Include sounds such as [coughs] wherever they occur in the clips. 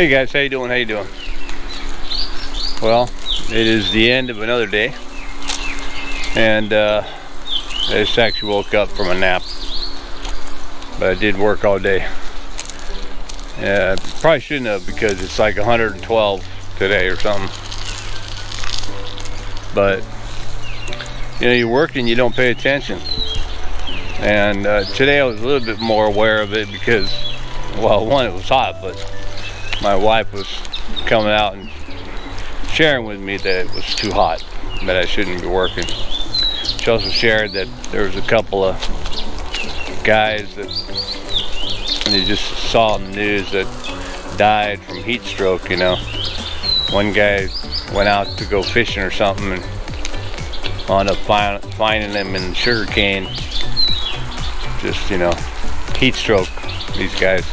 Hey guys, how you doing? How you doing? Well, it is the end of another day, and uh, I just actually woke up from a nap, but I did work all day. Yeah, probably shouldn't have because it's like 112 today or something. But you know, you work and you don't pay attention. And uh, today I was a little bit more aware of it because, well, one, it was hot, but my wife was coming out and sharing with me that it was too hot, that I shouldn't be working. She also shared that there was a couple of guys that you just saw in the news that died from heat stroke, you know. One guy went out to go fishing or something and wound up find, finding them in sugar cane. Just, you know, heat stroke, these guys.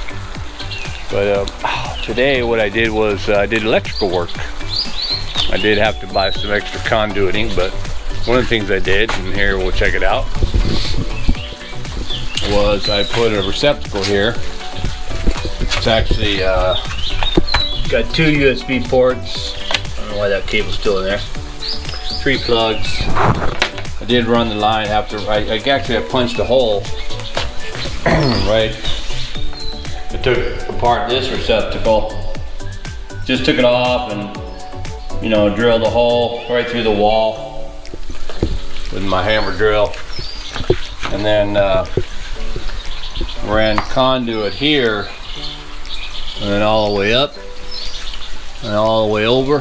But uh, today what I did was uh, I did electrical work. I did have to buy some extra conduiting, but one of the things I did, and here we'll check it out, was I put a receptacle here. It's actually uh, got two USB ports. I don't know why that cable's still in there. Three plugs. I did run the line after I, I actually I punched a hole [clears throat] right I took apart this receptacle, just took it off and, you know, drilled a hole right through the wall with my hammer drill. And then uh, ran conduit here and then all the way up and all the way over.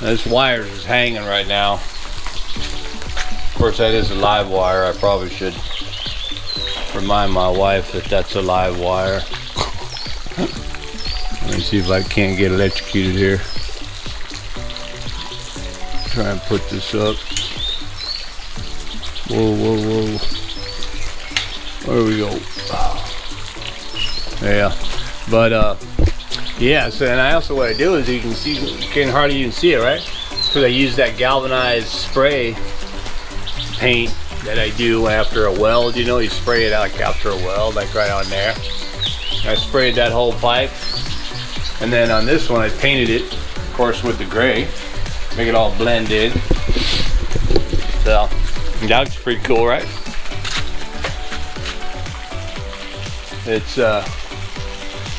This wire is hanging right now. Of course, that is a live wire. I probably should remind my wife that that's a live wire. [laughs] Let me see if I can't get electrocuted here. Try and put this up. Whoa, whoa, whoa. There we go. Yeah, but uh, yeah. So and I also what I do is you can see, you can hardly even see it, right? Because I use that galvanized spray paint that I do after a weld. You know, you spray it out like after a weld, like right on there. I sprayed that whole pipe. And then on this one, I painted it, of course, with the gray. Make it all blended. So, that looks pretty cool, right? It's, uh,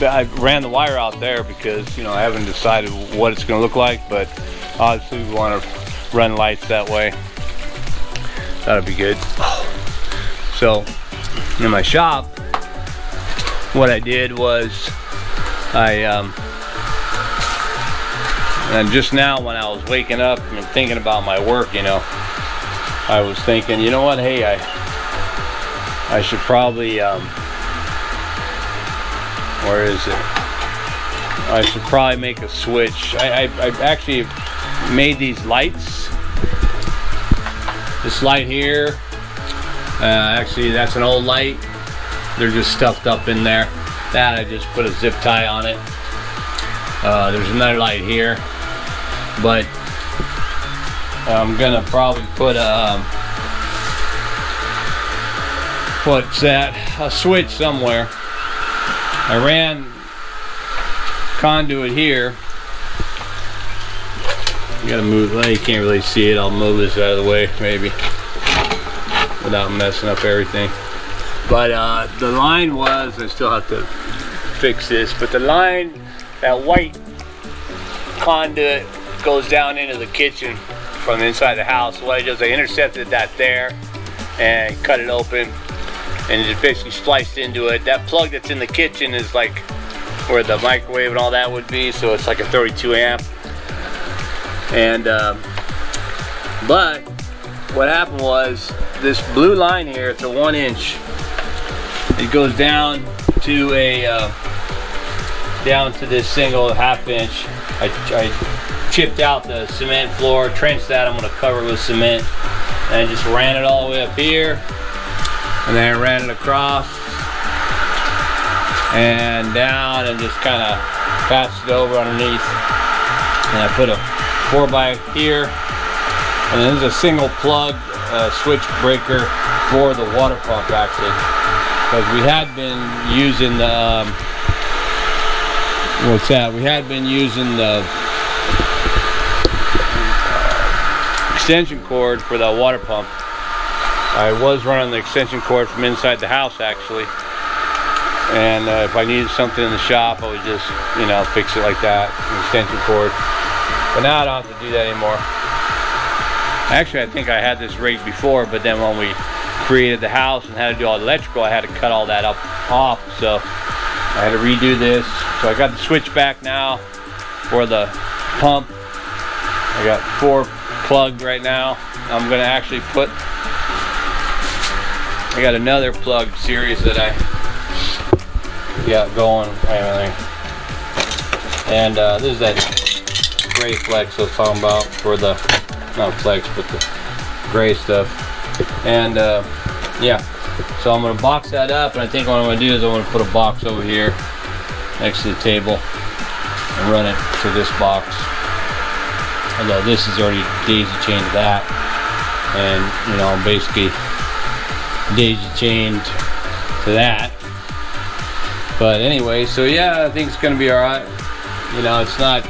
I ran the wire out there because, you know, I haven't decided what it's going to look like, but obviously we want to run lights that way. That'll be good. So, in my shop, what I did was I, um, and just now when I was waking up and thinking about my work, you know, I was thinking, you know what, hey, I, I should probably, um, where is it? I should probably make a switch. I, I, I actually made these lights this light here, uh, actually that's an old light. They're just stuffed up in there. That I just put a zip tie on it. Uh, there's another light here, but I'm gonna probably put a um, what's that? A switch somewhere. I ran conduit here you gotta move, well, you can't really see it. I'll move this out of the way, maybe, without messing up everything. But uh, the line was, I still have to fix this, but the line, that white conduit goes down into the kitchen from inside the house. What I did is I intercepted that there and cut it open and just basically spliced into it. That plug that's in the kitchen is like where the microwave and all that would be, so it's like a 32 amp. And, um, but what happened was this blue line here, it's a one inch. It goes down to a, uh, down to this single half inch. I, I chipped out the cement floor, trenched that, I'm gonna cover it with cement. And I just ran it all the way up here. And then I ran it across and down and just kind of passed it over underneath. And I put a 4 by here. And then there's a single plug uh, switch breaker for the water pump actually. Because we had been using the, um, what's that? We had been using the extension cord for the water pump. I was running the extension cord from inside the house actually. And uh, if I needed something in the shop, I would just, you know, fix it like that, extension cord. But now I don't have to do that anymore. Actually, I think I had this rigged before, but then when we created the house and had to do all the electrical, I had to cut all that up off. So I had to redo this. So I got the switch back now for the pump. I got four plugged right now. I'm gonna actually put, I got another plug series that I got going. And uh, this is that gray flex I was talking about for the, not flex, but the gray stuff. And uh, yeah, so I'm gonna box that up and I think what I'm gonna do is I'm gonna put a box over here next to the table and run it to this box. Although this is already daisy chained to that. And you know, I'm basically daisy chained to that. But anyway, so yeah, I think it's gonna be all right. You know, it's not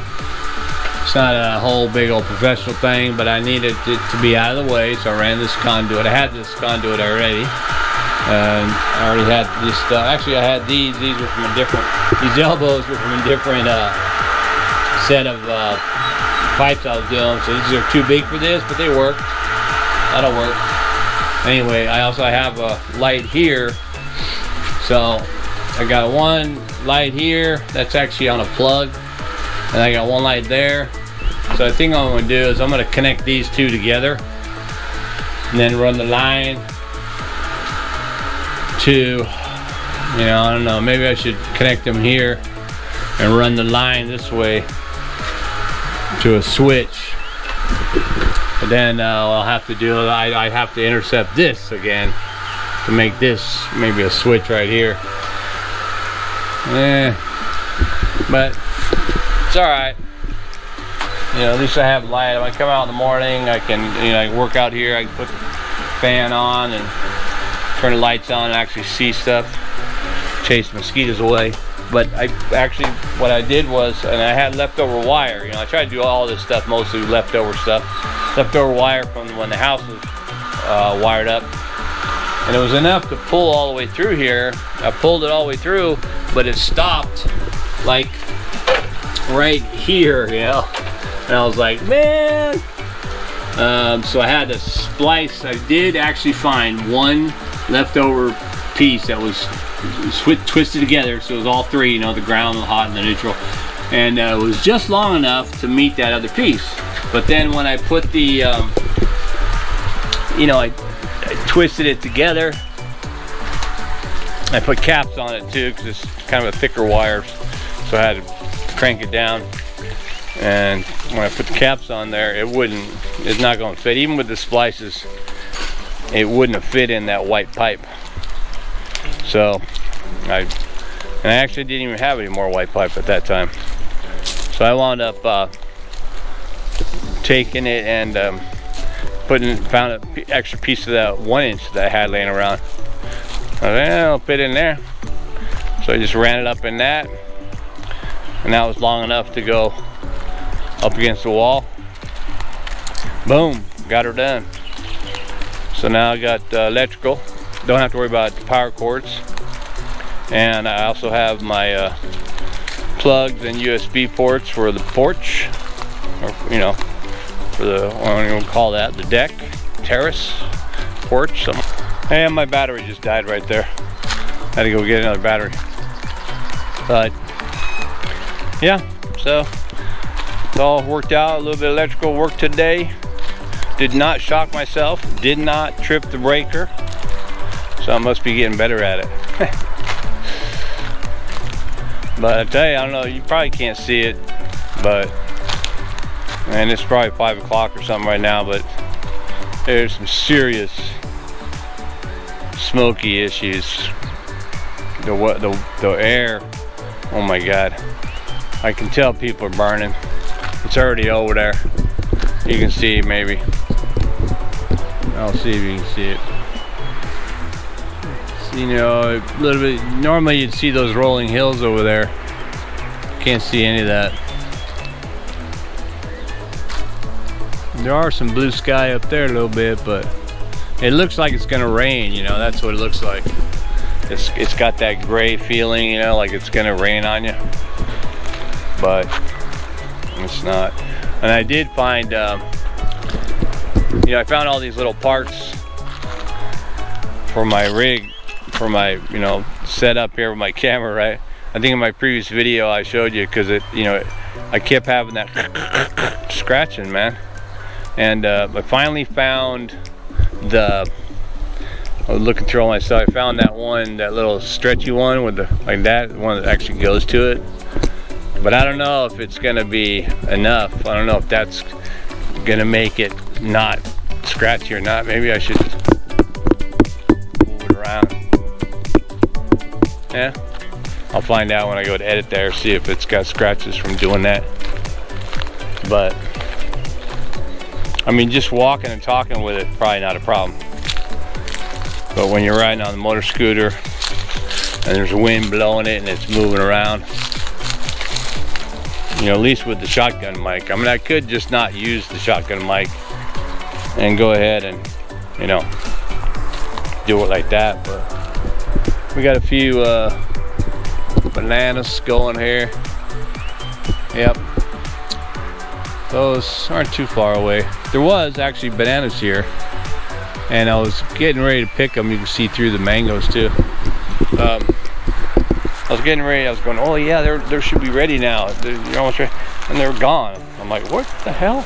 it's not a whole big old professional thing, but I needed it to be out of the way, so I ran this conduit. I had this conduit already. And I already had this stuff. Actually, I had these. These were from a different, these elbows were from a different uh, set of uh, pipes I was doing. So these are too big for this, but they work. That'll work. Anyway, I also have a light here. So I got one light here that's actually on a plug. And I got one light there. So I think I'm gonna do is I'm gonna connect these two together and then run the line to, you know, I don't know, maybe I should connect them here and run the line this way to a switch. But then uh, I'll have to do, I, I have to intercept this again to make this maybe a switch right here. Eh, but it's all right. You know, at least I have light. When I come out in the morning, I can, you know, I work out here. I can put the fan on and turn the lights on and actually see stuff, chase mosquitoes away. But I actually, what I did was, and I had leftover wire. You know, I tried to do all this stuff mostly leftover stuff, leftover wire from when the house was uh, wired up, and it was enough to pull all the way through here. I pulled it all the way through, but it stopped like right here, you know. And I was like, man. Um, so I had to splice. I did actually find one leftover piece that was twisted together. So it was all three, you know, the ground, the hot, and the neutral. And uh, it was just long enough to meet that other piece. But then when I put the, um, you know, I, I twisted it together. I put caps on it too because it's kind of a thicker wire. So I had to crank it down and when I put the caps on there it wouldn't it's not going to fit. Even with the splices it wouldn't have fit in that white pipe. So I and I actually didn't even have any more white pipe at that time. So I wound up uh, taking it and um, putting found an extra piece of that one inch that I had laying around. I thought, eh, I'll fit in there. So I just ran it up in that. And that was long enough to go up against the wall. Boom, got her done. So now I got uh, electrical. Don't have to worry about power cords. And I also have my uh, plugs and USB ports for the porch, or you know, for the I don't even call that, the deck, terrace, porch. So, and my battery just died right there. Had to go get another battery. But yeah, so it's all worked out. A little bit of electrical work today. Did not shock myself. Did not trip the breaker. So I must be getting better at it. [laughs] but I tell you, I don't know, you probably can't see it, but, and it's probably five o'clock or something right now, but there's some serious smoky issues. The, the, the air, oh my God. I can tell people are burning. It's already over there. You can see maybe. I'll see if you can see it. You know, a little bit, normally you'd see those rolling hills over there. Can't see any of that. There are some blue sky up there a little bit, but it looks like it's gonna rain, you know, that's what it looks like. It's, it's got that gray feeling, you know, like it's gonna rain on you. But it's not. And I did find, um, you know, I found all these little parts for my rig, for my, you know, setup here with my [laughs] camera, right? I think in my previous video I showed you because it, you know, I kept having that [coughs] scratching, man. And uh, I finally found the, I was looking through all my stuff, I found that one, that little stretchy one with the, like that, one that actually goes to it. But I don't know if it's gonna be enough. I don't know if that's gonna make it not scratchy or not. Maybe I should move it around. Yeah, I'll find out when I go to edit there, see if it's got scratches from doing that. But I mean, just walking and talking with it, probably not a problem. But when you're riding on the motor scooter and there's wind blowing it and it's moving around, you know, at least with the shotgun mic. I mean, I could just not use the shotgun mic and go ahead and, you know, do it like that. But we got a few uh, bananas going here. Yep, those aren't too far away. There was actually bananas here and I was getting ready to pick them. You can see through the mangoes too. Um, was getting ready, I was going, oh yeah, they're, they should be ready now. They're almost ready. And they're gone. I'm like, what the hell?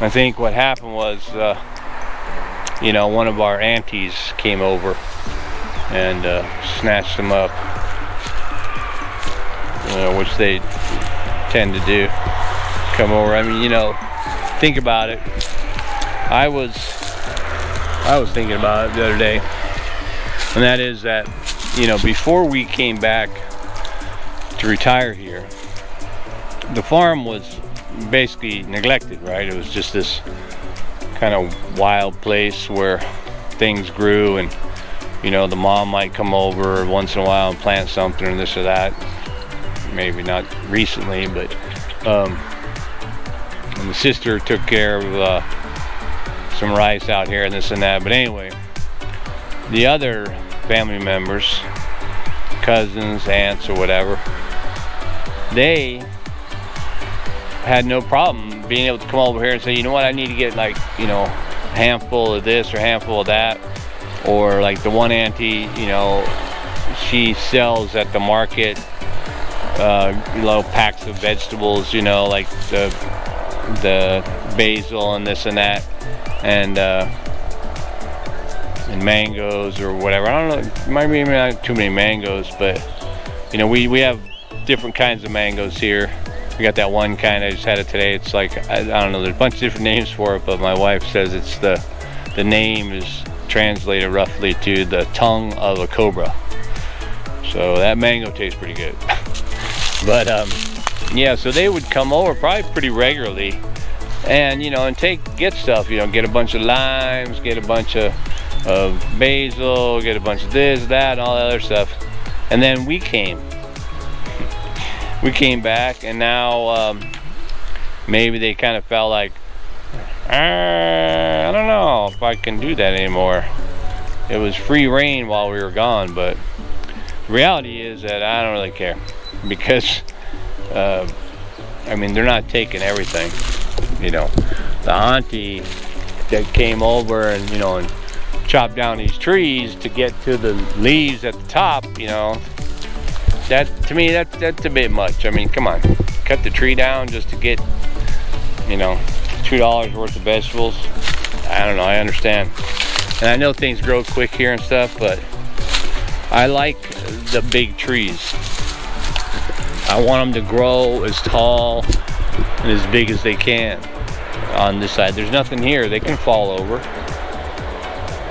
I think what happened was, uh, you know, one of our aunties came over and uh, snatched them up, you know, which they tend to do come over. I mean, you know, think about it. I was, I was thinking about it the other day, and that is that, you know, before we came back to retire here, the farm was basically neglected, right? It was just this kind of wild place where things grew and you know the mom might come over once in a while and plant something or this or that maybe not recently but um, and the sister took care of uh, some rice out here and this and that. But anyway, the other family members, cousins, aunts, or whatever, they had no problem being able to come over here and say, you know what, I need to get like, you know, a handful of this or a handful of that. Or like the one auntie, you know, she sells at the market, uh, you know, packs of vegetables, you know, like the the basil and this and that and uh, and mangoes or whatever. I don't know, might be not too many mangoes, but you know, we, we have different kinds of mangoes here. We got that one kind, I just had it today. It's like, I, I don't know, there's a bunch of different [laughs] names for it, but my wife says it's the, the name is translated roughly to the tongue of a cobra. So that mango tastes pretty good. [laughs] but um, yeah, so they would come over probably pretty regularly and you know and take get stuff you know get a bunch of limes get a bunch of, of basil get a bunch of this that and all that other stuff. And then we came. [laughs] We came back and now um, maybe they kind of felt like uh, I don't know if I can do that anymore. It was free reign while we were gone but reality is that I don't really care [laughs] because uh, I mean they're not taking everything you know, the auntie that came over and, you know, and chopped down these trees to get to the leaves at the top, you know, that, to me, that, that's a bit much. I mean, come on, cut the tree down just to get, you know, $2 worth of vegetables. I don't know, I understand. And I know things grow quick here and stuff, but I like the big trees. I want them to grow as tall and as big as they can on this side. There's nothing here. They can fall over.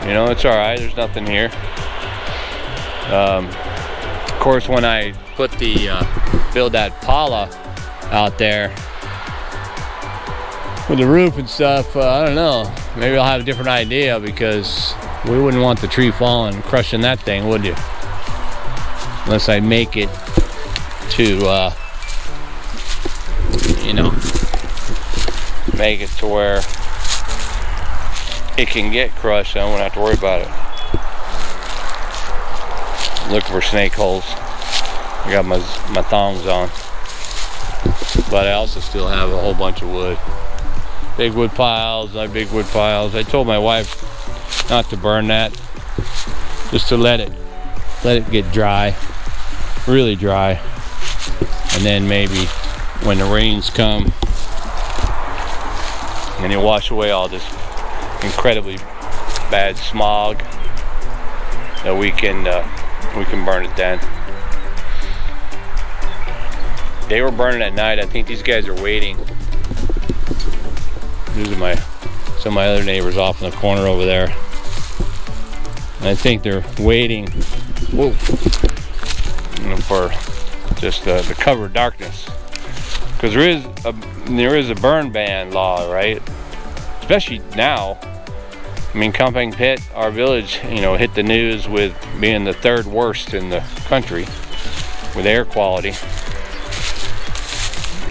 You know, it's all right. There's nothing here. Um, of course, when I put the uh, build that pala out there with the roof and stuff, uh, I don't know. Maybe I'll have a different idea because we wouldn't want the tree falling, crushing that thing, would you? Unless I make it to, uh, you know, make it to where it can get crushed. I don't have to worry about it. Looking for snake holes. I got my my thongs on, but I also still have a whole bunch of wood. Big wood piles, not big wood piles. I told my wife not to burn that, just to let it let it get dry, really dry, and then maybe when the rains come and they wash away all this incredibly bad smog that we can uh, we can burn it then. They were burning at night. I think these guys are waiting. These are my some of my other neighbors off in the corner over there. And I think they're waiting whoa, for just uh, the cover of darkness. Because there is a there is a burn ban law, right? Especially now. I mean, Compang Pit, our village, you know, hit the news with being the third worst in the country with air quality.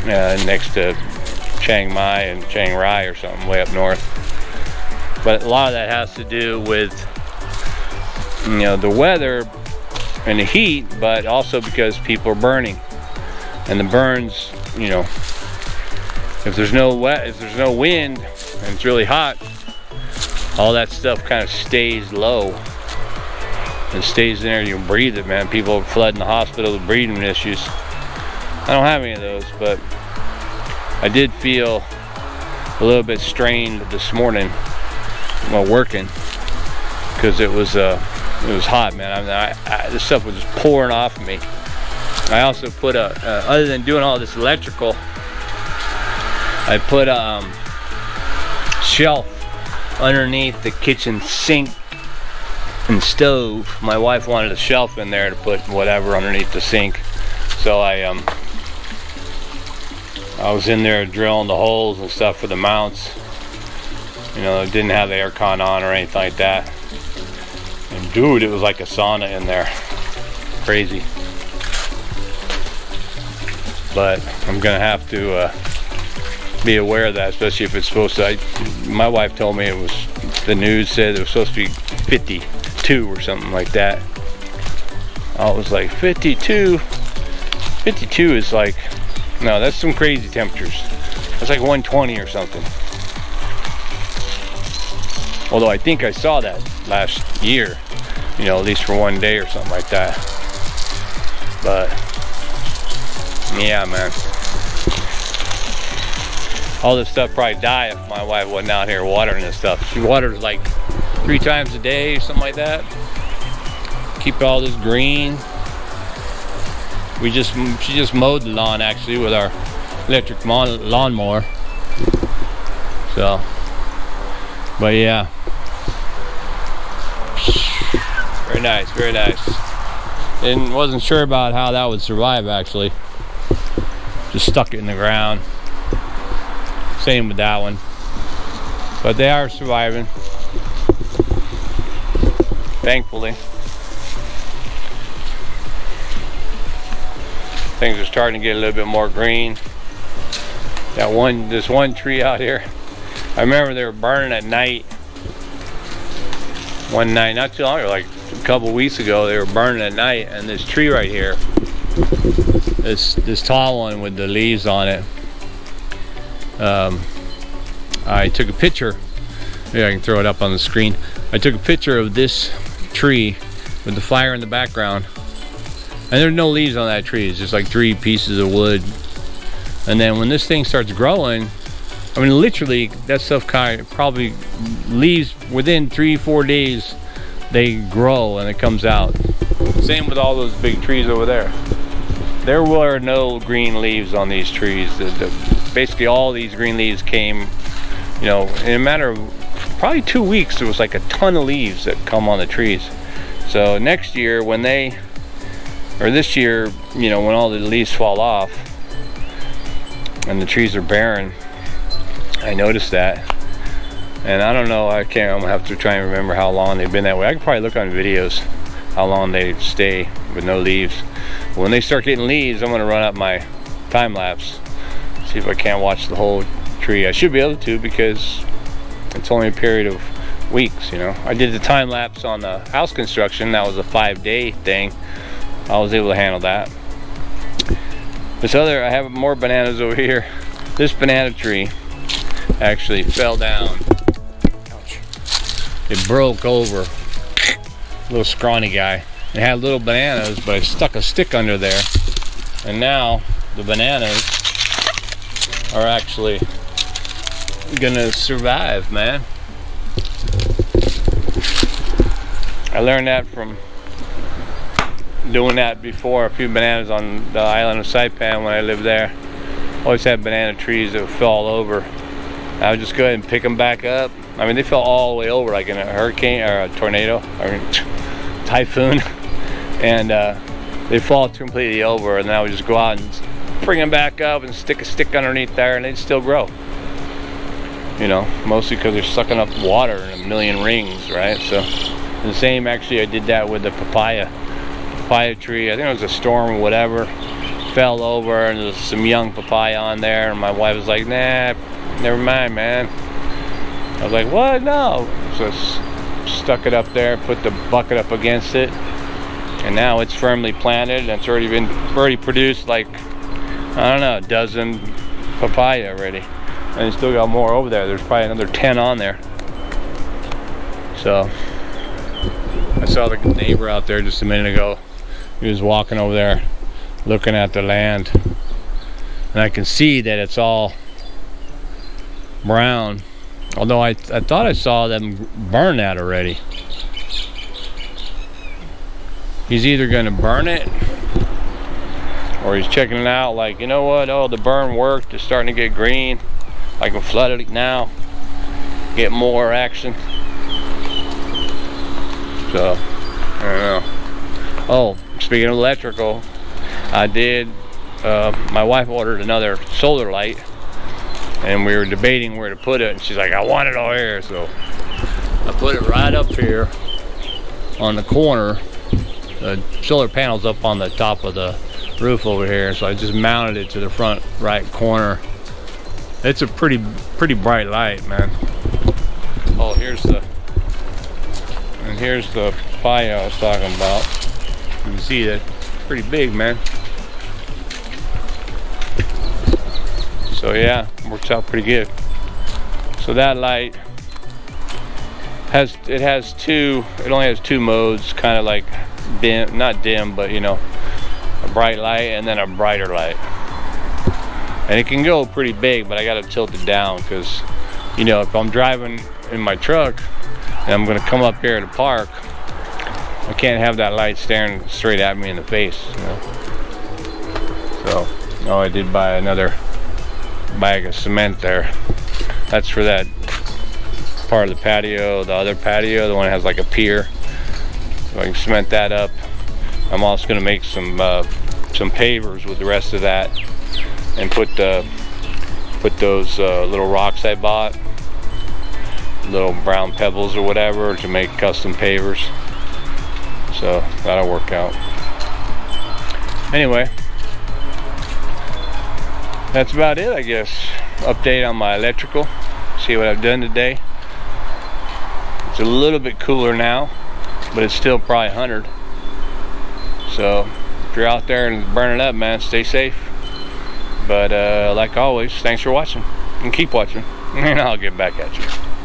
Uh, next to Chiang Mai and Chiang Rai or something way up north. But a lot of that has to do with you know the weather and the heat, but also because people are burning. And the burns, you know, if there's no wet, if there's no wind and it's really hot, all that stuff kind of stays low and stays in there. You breathe it, man. People flood in the hospital with breathing issues. I don't have any of those, but I did feel a little bit strained this morning while working because it was uh, it was hot, man. I mean, I, I, this stuff was just pouring off of me. I also put a, uh, other than doing all this electrical, I put um, shelf underneath the kitchen sink and stove. My wife wanted a shelf in there to put whatever underneath the sink. So I um, I was in there drilling the holes and stuff for the mounts. You know, it didn't have the aircon on or anything like that. And dude, it was like a sauna in there. Crazy. But I'm gonna have to uh, be aware of that, especially if it's supposed to. I, my wife told me it was, the news said it was supposed to be 52 or something like that. I was like, 52? 52 is like, no, that's some crazy temperatures. That's like 120 or something. Although I think I saw that last year, you know, at least for one day or something like that. But, yeah, man. All this stuff probably die if my wife wasn't out here watering this stuff. She waters like three times a day or something like that. Keep all this green. We just, she just mowed the lawn actually with our electric lawn, lawnmower. So, but yeah. Very nice, very nice. And wasn't sure about how that would survive actually. Just stuck it in the ground. Same with that one. But they are surviving. Thankfully. Things are starting to get a little bit more green. That one, this one tree out here, I remember they were burning at night. One night, not too long ago, like a couple weeks ago, they were burning at night, and this tree right here, this this tall one with the leaves on it. Um, I took a picture. Maybe I can throw it up on the screen. I took a picture of this tree with the fire in the background and there's no leaves on that tree. It's just like three pieces of wood. And then when this thing starts growing, I mean, literally, that stuff kind of probably leaves within three, four days, they grow and it comes out. Same with all those big trees over there. There were no green leaves on these trees. The, the, basically, all these green leaves came, you know, in a matter of probably two weeks, there was like a ton of leaves that come on the trees. So next year, when they or this year, you know, when all the leaves fall off and the trees are barren, I noticed that. And I don't know, I can't, I'm gonna have to try and remember how long they've been that way. I can probably look on videos how long they stay with no leaves. When they start getting leaves, I'm gonna run up my time lapse. See if I can't watch the whole tree. I should be able to because it's only a period of weeks, you know. I did the time lapse on the house construction. That was a five day thing. I was able to handle that. This other, I have more bananas over here. This banana tree actually fell down. Ouch. It broke over. Little scrawny guy. It had little bananas, but I stuck a stick under there. And now the bananas are actually gonna survive, man. I learned that from doing that before a few bananas on the island of Saipan when I lived there. Always had banana trees that would fall over. I would just go ahead and pick them back up. I mean, they fell all the way over like in a hurricane or a tornado or [laughs] typhoon. And uh, they fall completely over and then I would just go out and bring them back up and stick a stick underneath there and they'd still grow. You know, mostly because they're sucking up water in a million rings, right? So the same, actually, I did that with the papaya papaya tree. I think it was a storm or whatever. Fell over and there's some young papaya on there. And my wife was like, nah, never mind, man. I was like, what? No. So stuck it up there, put the bucket up against it. And now it's firmly planted and it's already been already produced like, I don't know, a dozen papaya already. And you still got more over there. There's probably another 10 on there. So I saw the neighbor out there just a minute ago he was walking over there looking at the land and I can see that it's all brown although I, I thought I saw them burn that already he's either gonna burn it or he's checking it out like you know what oh the burn worked it's starting to get green I can flood it now get more action so I don't know oh speaking of electrical, I did, uh, my wife ordered another solar light and we were debating where to put it and she's like, I want it all here. So I put it right up here on the corner. The solar panel's up on the top of the roof over here. So I just mounted it to the front right corner. It's a pretty, pretty bright light, man. Oh, here's the, and here's the fire I was talking about. You can see that pretty big, man. So yeah, works out pretty good. So that light has it has two it only has two modes kind of like dim not dim but you know a bright light and then a brighter light and it can go pretty big but I got to tilt it down because you know if I'm driving in my truck and I'm gonna come up here to park I can't have that light staring straight at me in the face, you know. So, oh, I did buy another bag of cement there. That's for that part of the patio, the other patio, the one that has like a pier. So I can cement that up. I'm also gonna make some uh, some pavers with the rest of that and put the put those uh, little rocks I bought, little brown pebbles or whatever to make custom pavers. So that'll work out. Anyway that's about it I guess. Update on my electrical. See what I've done today. It's a little bit cooler now but it's still probably 100 so if you're out there and burning up man stay safe. But uh, like always thanks for watching and keep watching [laughs] and I'll get back at you